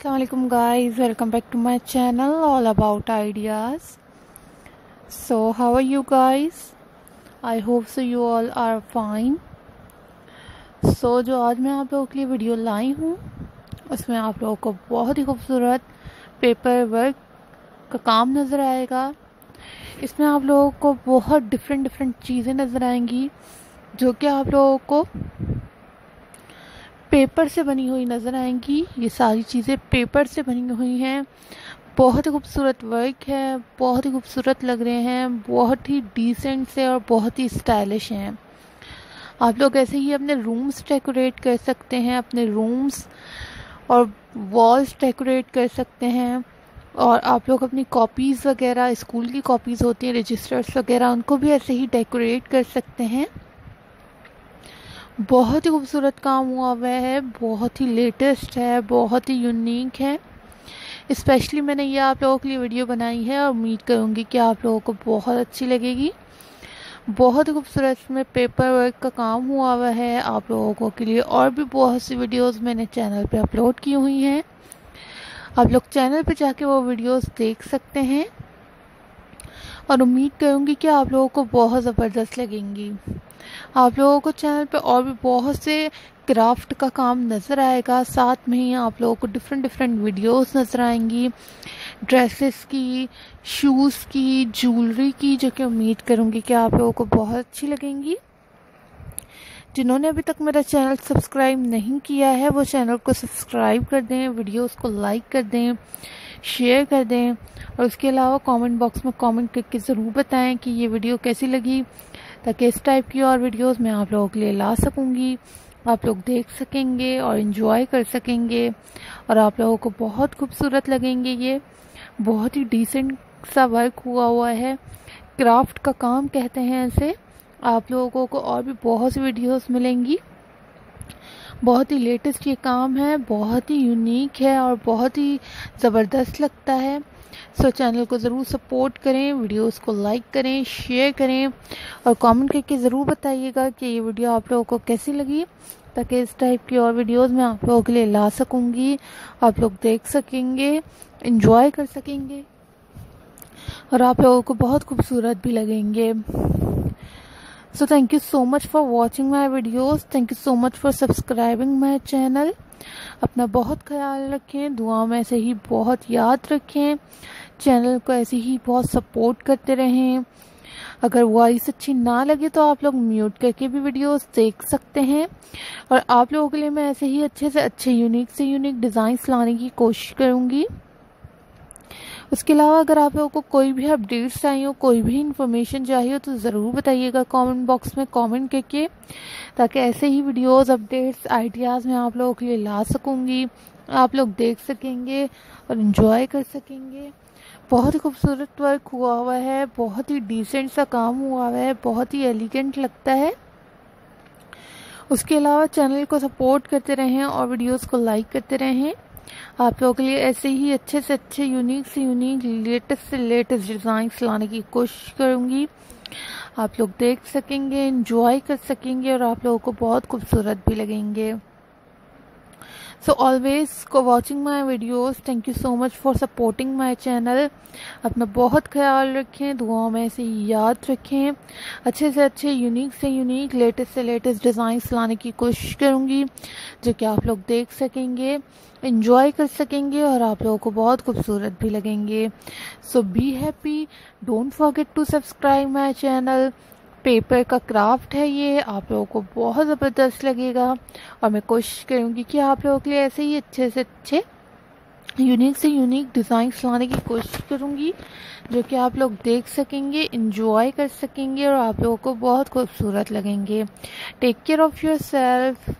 Assalamualaikum guys welcome back to my channel all about ideas so how are you guys I hope so you all are fine so जो आज मैं आप लोगों के लिए video लाई हूँ उसमें आप लोगों को बहुत ही खूबसूरत पेपर वर्क का काम नज़र आएगा इसमें आप लोगों को बहुत डिफरेंट डिफरेंट चीज़ें नज़र आएँगी जो कि आप लोगों को पेपर से बनी हुई नज़र आएँगी। ये सारी चीज़ें पेपर से बनी हुई हैं। बहुत ही खूबसूरत वर्क है, बहुत ही खूबसूरत लग रहे हैं, बहुत ही डिसेंट से और बहुत ही स्टाइलिश हैं। आप लोग ऐसे ही अपने रूम्स डेकोरेट कर सकते हैं, अपने रूम्स और वॉल्स डेकोरेट कर सकते हैं और आप लोग अपनी कॉपीज़ वगैरह स्कूल की कॉपीज़ होती हैं रजिस्टर्स वगैरह, उनको भी ऐसे ही डेकोरेट कर सकते हैं। बहुत ही खूबसूरत काम हुआ हुआ है, बहुत ही लेटेस्ट है, बहुत ही यूनिक है। स्पेशली मैंने ये आप लोगों के लिए वीडियो बनाई है और उम्मीद करूँगी कि आप लोगों को बहुत अच्छी लगेगी। बहुत ही खूबसूरत इसमें पेपर वर्क का काम हुआ हुआ है आप लोगों के लिए और भी बहुत सी वीडियोस मैंने चैनल पे अपलोड की हुई हैं। आप लोग चैनल पे जाके वो वीडियोस देख सकते हैं। और उम्मीद करूँगी कि आप लोगों को बहुत ज़बरदस्त लगेंगी। आप लोगों को चैनल पे और भी बहुत से क्राफ्ट का काम नज़र आएगा। साथ में ही आप लोगों को डिफरेंट डिफरेंट वीडियोस नज़र आएँगी। ड्रेसेस की शूज़ की ज्वेलरी की, जो कि उम्मीद करूँगी कि आप लोगों को बहुत अच्छी लगेंगी। जिन्होंने अभी तक मेरा चैनल सब्सक्राइब नहीं किया है, वो चैनल को सब्सक्राइब कर दें, वीडियोस को लाइक कर दें। शेयर कर दें। और उसके अलावा कमेंट बॉक्स में कमेंट करके ज़रूर बताएँ कि ये वीडियो कैसी लगी, ताकि इस टाइप की और वीडियोस मैं आप लोगों के लिए ला सकूँगी। आप लोग देख सकेंगे और इन्जॉय कर सकेंगे। और आप लोगों को बहुत खूबसूरत लगेंगे ये। बहुत ही डिसेंट सा वर्क हुआ हुआ है। क्राफ्ट का काम कहते हैं ऐसे आप लोगों को और भी बहुत सी वीडियोस मिलेंगी। बहुत ही लेटेस्ट ये काम है बहुत ही यूनिक है और बहुत ही ज़बरदस्त लगता है। सो so, चैनल को ज़रूर सपोर्ट करें वीडियोस को लाइक करें शेयर करें और कमेंट करके ज़रूर बताइएगा कि ये वीडियो आप लोगों को कैसी लगी ताकि इस टाइप की और वीडियोस मैं आप लोगों के लिए ला सकूँगी आप लोग देख सकेंगे इंजॉय कर सकेंगे और आप लोगों को बहुत खूबसूरत भी लगेंगे। So thank you so much for watching my videos. Thank you so much for subscribing my channel. अपना बहुत ख्याल रखें, दुआ में ऐसे ही बहुत याद रखें चैनल को ऐसे ही बहुत सपोर्ट करते रहें। अगर वॉइस अच्छी ना लगे तो आप लोग म्यूट करके भी वीडियोस देख सकते हैं। और आप लोगों के लिए मैं ऐसे ही अच्छे से अच्छे यूनिक से यूनिक डिज़ाइंस लाने की कोशिश करूँगी। उसके अलावा अगर आप लोगों को कोई भी अपडेट्स चाहिए हो, कोई भी इन्फॉर्मेशन चाहिए हो तो ज़रूर बताइएगा कमेंट बॉक्स में कमेंट करके, ताकि ऐसे ही वीडियोस अपडेट्स आइडियाज़ मैं आप लोगों के लिए ला सकूँगी। आप लोग देख सकेंगे और इन्जॉय कर सकेंगे। बहुत ही खूबसूरत वर्क हुआ हुआ है, बहुत ही डिसेंट सा काम हुआ हुआ है, बहुत ही एलिगेंट लगता है। उसके अलावा चैनल को सपोर्ट करते रहें और वीडियोस को लाइक करते रहें। आप लोगों के लिए ऐसे ही अच्छे से अच्छे यूनिक से यूनिक लेटेस्ट से लेटेस्ट डिज़ाइंस लाने की कोशिश करूँगी। आप लोग देख सकेंगे इंजॉय कर सकेंगे और आप लोगों को बहुत खूबसूरत भी लगेंगे। सो ऑलवेज को my videos thank you so much for supporting my channel अपना बहुत ख्याल रखें, दुआओं में से याद रखें। अच्छे से अच्छे यूनिक से यूनिक लेटेस्ट से लेटेस्ट डिज़ाइंस लाने की कोशिश करूँगी, जो कि आप लोग देख सकेंगे इंजॉय कर सकेंगे और आप लोगों को बहुत खूबसूरत भी लगेंगे। So be happy don't forget to subscribe my channel paper का क्राफ्ट है ये, आप लोगों को बहुत ज़बरदस्त लगेगा। और मैं कोशिश करूँगी कि आप लोगों के लिए ऐसे ही अच्छे से अच्छे यूनिक से यूनिक डिज़ाइंस लाने की कोशिश करूँगी, जो कि आप लोग देख सकेंगे इंजॉय कर सकेंगे और आप लोगों को बहुत खूबसूरत लगेंगे। Take care of yourself